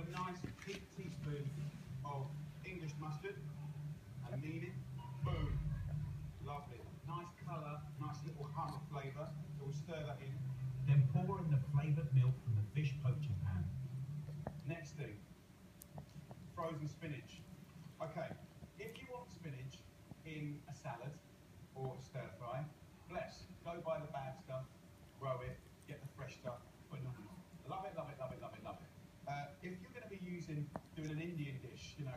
a nice big teaspoon of English mustard and mean it. Boom. Lovely. Nice colour, nice little hum of flavour. So we'll stir that in. Then pour in the flavoured milk from the fish poaching pan. Next thing, frozen spinach. Okay, if you want spinach in a salad or stir fry, bless. Go buy the bad stuff, grow it, get the fresh stuff, you know,